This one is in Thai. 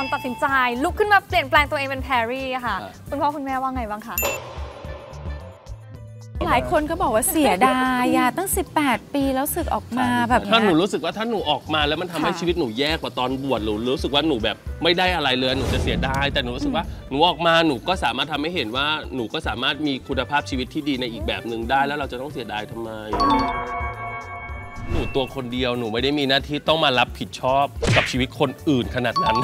อนตัดสินใจ ลุกขึ้นมาเปลี่ยนแปลงตัวเองเป็นแพรรี่ค่ะ คุณพ่อคุณแม่ว่าไงบ้างคะหลายคนก็บอกว่าเสียดายอะตั้ง 18 ปีแล้วสึกออกมาแบบถ้าหนูรู้สึกว่าถ้าหนูออกมาแล้วมันทำให้ชีวิตหนูแย่กว่าตอนบวชหนูรู้สึกว่าหนูแบบไม่ได้อะไรเลยหนูจะเสียดายแต่หนูรู้สึกว่าหนูออกมาหนูก็สามารถทำให้เห็นว่าหนูก็สามารถมีคุณภาพชีวิตที่ดีในอีกแบบหนึ่งได้ แล้วเราจะต้องเสียดายทำไม หนูตัวคนเดียวหนูไม่ได้มีหน้าที่ต้องมารับผิดชอบกับชีวิตคนอื่นขนาดนั้น